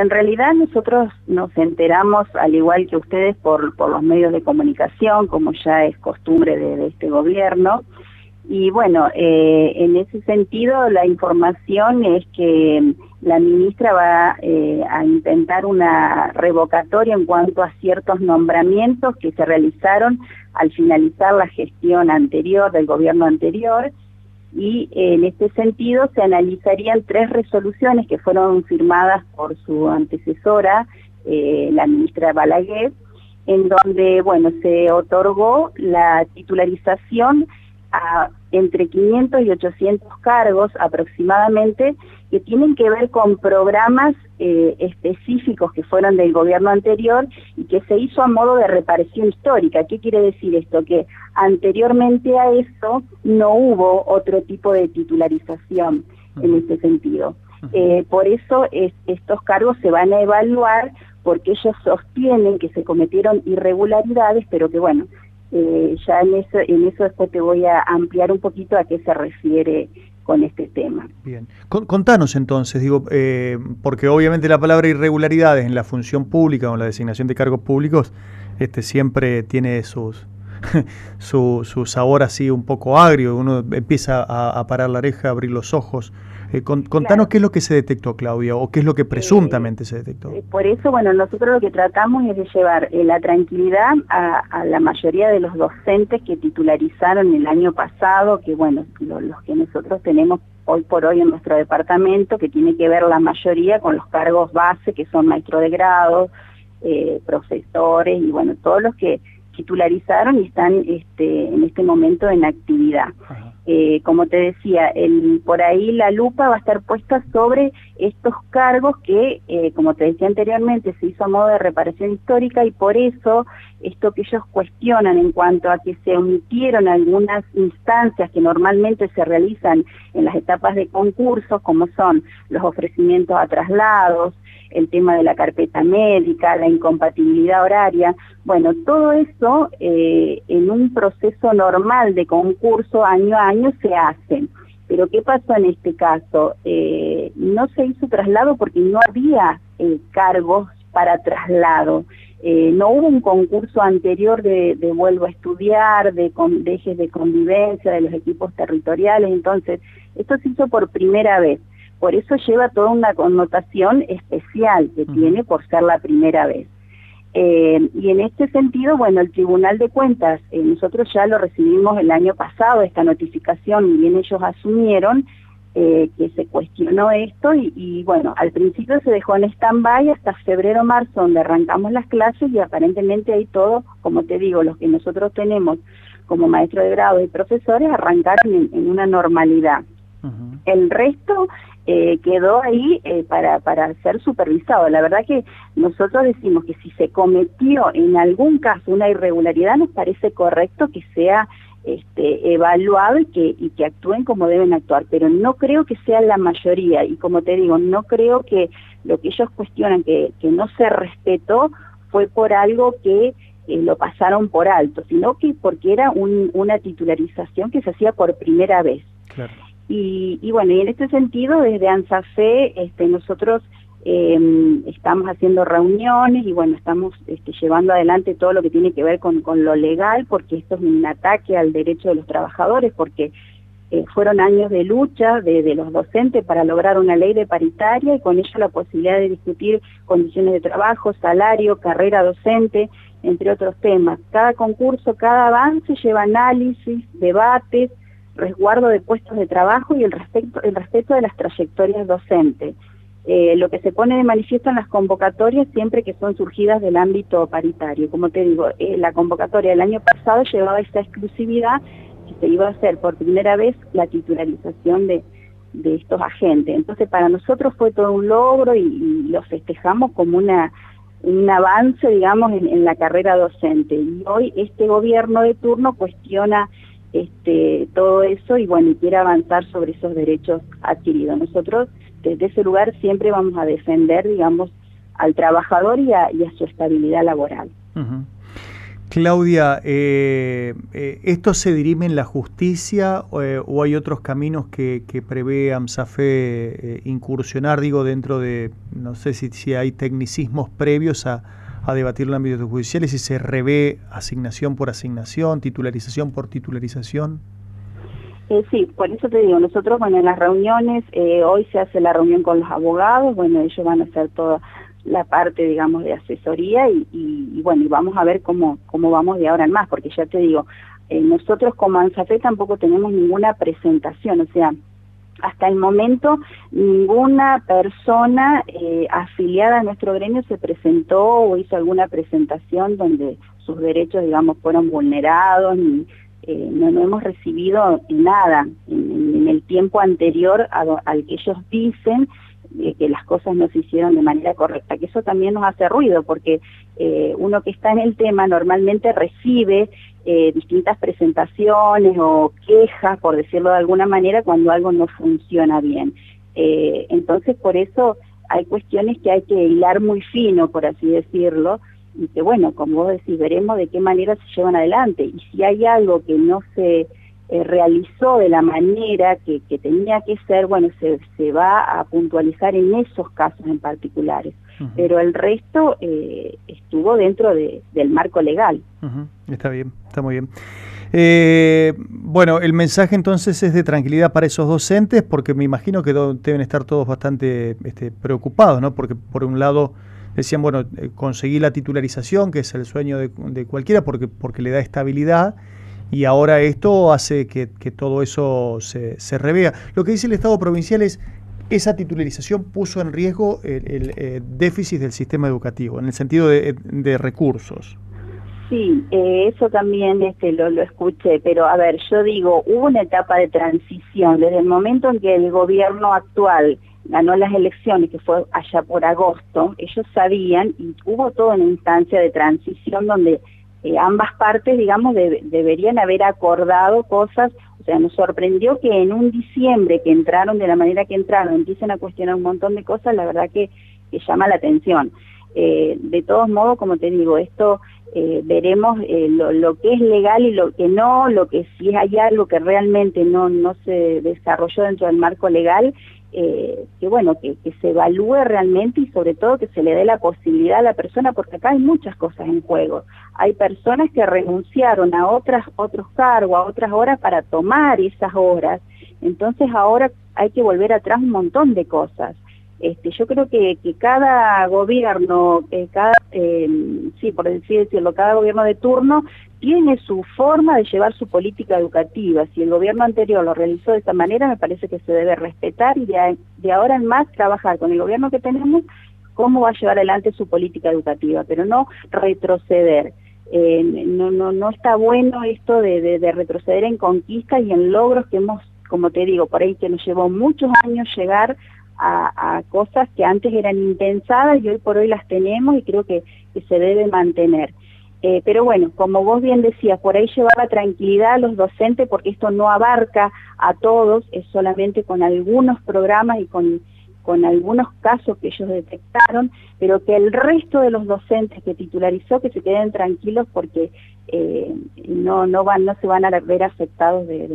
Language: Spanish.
En realidad nosotros nos enteramos, al igual que ustedes, por, los medios de comunicación, como ya es costumbre de, este gobierno. Y bueno, eh, en ese sentido la información es que la ministra va eh, a intentar una revocatoria en cuanto a ciertos nombramientos que se realizaron al finalizar la gestión anterior del gobierno anterior y en este sentido se analizarían tres resoluciones que fueron firmadas por su antecesora, eh, la ministra Balaguer, en donde bueno se otorgó la titularización a entre 500 y 800 cargos aproximadamente que tienen que ver con programas eh, específicos que fueron del gobierno anterior y que se hizo a modo de reparación histórica. ¿Qué quiere decir esto? Que anteriormente a eso no hubo otro tipo de titularización en este sentido. Eh, por eso estos cargos se van a evaluar porque ellos sostienen que se cometieron irregularidades, pero que bueno, eh, ya en eso, en eso después te voy a ampliar un poquito a qué se refiere con este tema. Bien, contanos entonces, digo, eh, porque obviamente la palabra irregularidades en la función pública o en la designación de cargos públicos este, siempre tiene sus, su, su, sabor así un poco agrio, uno empieza a, parar la oreja, a abrir los ojos. Eh, contanos qué es lo que se detectó, Claudia, o qué es lo que presuntamente se detectó. Eh, por eso, bueno, nosotros lo que tratamos es de llevar eh, la tranquilidad a, la mayoría de los docentes que titularizaron el año pasado, que bueno, los que nosotros tenemos hoy por hoy en nuestro departamento, que tiene que ver la mayoría con los cargos base, que son maestro de grado, profesores y bueno, todos los que titularizaron y están este, en este momento en actividad. Eh, como te decía, el, por ahí la lupa va a estar puesta sobre estos cargos que, eh, como te decía anteriormente, se hizo a modo de reparación histórica y por eso esto que ellos cuestionan en cuanto a que se omitieron algunas instancias que normalmente se realizan en las etapas de concursos, como son los ofrecimientos a traslados, el tema de la carpeta médica, la incompatibilidad horaria. Bueno, todo eso eh, en un proceso normal de concurso año a año se hace. Pero ¿qué pasó en este caso? Eh, no se hizo traslado porque no había eh, cargos para traslado. no hubo un concurso anterior de, vuelvo a estudiar, de, de ejes de convivencia, de los equipos territoriales, entonces esto se hizo por primera vez. Por eso lleva toda una connotación especial que tiene por ser la primera vez. Eh, y en este sentido, bueno, el Tribunal de Cuentas, eh, nosotros ya lo recibimos el año pasado, esta notificación, y bien ellos asumieron eh, que se cuestionó esto, y, bueno, al principio se dejó en stand-by hasta febrero-marzo, donde arrancamos las clases, y aparentemente ahí todo, como te digo, los que nosotros tenemos como maestro de grado y profesores, arrancaron en, una normalidad. El resto eh, quedó ahí eh, para, para ser supervisado. La verdad que nosotros decimos que si se cometió en algún caso una irregularidad, nos parece correcto que sea este, evaluado y que, y que actúen como deben actuar, pero no creo que sea la mayoría y como te digo, no creo que lo que ellos cuestionan que, que no se respetó fue por algo que eh, lo pasaron por alto, sino que porque era un, una titularización que se hacía por primera vez. Claro. Y, bueno, y en este sentido, desde ANSAFE, este, nosotros em, estamos haciendo reuniones y bueno, estamos este, llevando adelante todo lo que tiene que ver con, lo legal, porque esto es un ataque al derecho de los trabajadores, porque eh, fueron años de lucha de, los docentes para lograr una ley de paritaria y con ello la posibilidad de discutir condiciones de trabajo, salario, carrera docente, entre otros temas. Cada concurso, cada avance lleva análisis, debates, resguardo de puestos de trabajo y el respeto, el respeto de las trayectorias docentes. Eh, lo que se pone de manifiesto en las convocatorias siempre que son surgidas del ámbito paritario. Como te digo, eh, la convocatoria del año pasado llevaba esa exclusividad que se iba a hacer por primera vez la titularización de, estos agentes. Entonces para nosotros fue todo un logro y, lo festejamos como una, un avance, digamos, en, en la carrera docente. Y hoy este gobierno de turno cuestiona este, todo eso y bueno, y quiere avanzar sobre esos derechos adquiridos. Nosotros desde ese lugar siempre vamos a defender, digamos, al trabajador y a, su estabilidad laboral. Claudia, eh, eh, ¿esto se dirime en la justicia eh, o hay otros caminos que, prevé AMSAFE incursionar, digo, dentro de, no sé si, si hay tecnicismos previos a, a debatir en ámbito judicial y se revé asignación por asignación, titularización por titularización? sí, por eso te digo, nosotros, bueno, en las reuniones, hoy se hace la reunión con los abogados, bueno, ellos van a hacer toda la parte, digamos, de asesoría y, bueno, y vamos a ver cómo, cómo vamos de ahora en más, porque ya te digo, eh, nosotros como ANSAFE tampoco tenemos ninguna presentación, o sea, hasta el momento ninguna persona eh, afiliada a nuestro gremio se presentó o hizo alguna presentación donde sus derechos, digamos, fueron vulnerados, ni, eh, no, hemos recibido nada en, el tiempo anterior al que ellos dicen que las cosas no se hicieron de manera correcta, que eso también nos hace ruido, porque eh, uno que está en el tema normalmente recibe eh, distintas presentaciones o quejas, por decirlo de alguna manera, cuando algo no funciona bien. Eh, entonces, por eso hay cuestiones que hay que hilar muy fino, por así decirlo, y que bueno, como vos decís, veremos de qué manera se llevan adelante. Y si hay algo que no se eh, realizó de la manera que, tenía que ser, bueno, se, se, va a puntualizar en esos casos en particulares, pero el resto eh, estuvo dentro del marco legal. Está bien, está muy bien. Eh, bueno, el mensaje entonces es de tranquilidad para esos docentes, porque me imagino que deben estar todos bastante este, preocupados, ¿no? Porque por un lado decían, bueno, conseguí la titularización, que es el sueño de, de cualquiera, porque, porque le da estabilidad, y ahora esto hace que, todo eso se, se, revea. Lo que dice el Estado provincial es esa titularización puso en riesgo el, eh, déficit del sistema educativo, en el sentido de, recursos. Sí, eh, eso también este, lo, lo, escuché, pero a ver, yo digo, hubo una etapa de transición desde el momento en que el gobierno actual ganó las elecciones, que fue allá por agosto, ellos sabían y hubo toda una instancia de transición donde eh, ambas partes, digamos, deberían haber acordado cosas, o sea, nos sorprendió que en un diciembre que entraron de la manera que entraron, empiecen a cuestionar un montón de cosas, la verdad que, llama la atención. Eh, de todos modos, como te digo, esto eh, veremos lo, lo, que es legal y lo que no, lo que si hay algo que realmente no, no se desarrolló dentro del marco legal, eh, que bueno, que, se evalúe realmente y sobre todo que se le dé la posibilidad a la persona, porque acá hay muchas cosas en juego. Hay personas que renunciaron a otras, otros cargos, a otras horas para tomar esas horas. Entonces ahora hay que volver atrás un montón de cosas. Este, yo creo que, cada gobierno, eh, eh, sí, por decirlo, cada gobierno de turno tiene su forma de llevar su política educativa. Si el gobierno anterior lo realizó de esta manera, me parece que se debe respetar y de, ahora en más trabajar con el gobierno que tenemos cómo va a llevar adelante su política educativa, pero no retroceder. Eh, no, no, no está bueno esto de retroceder en conquistas y en logros que hemos, como te digo, por ahí que nos llevó muchos años llegar a, cosas que antes eran impensadas y hoy por hoy las tenemos y creo que, se debe mantener. Eh, pero bueno, como vos bien decías, por ahí llevaba tranquilidad a los docentes porque esto no abarca a todos, es solamente con algunos programas y con, con algunos casos que ellos detectaron, pero que el resto de los docentes que titularizó que se queden tranquilos porque eh, no, no, van, no se van a ver afectados de, de